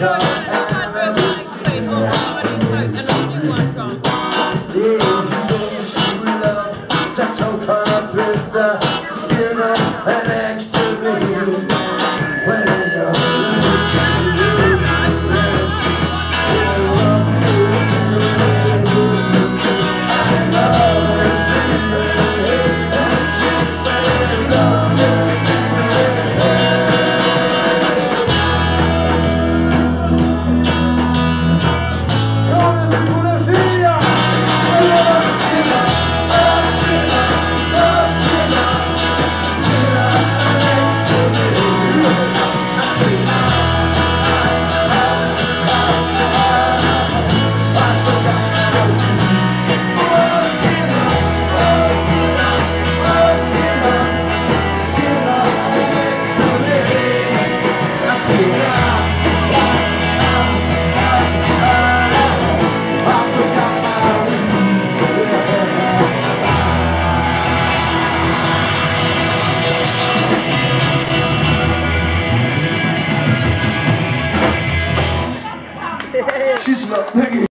thinking.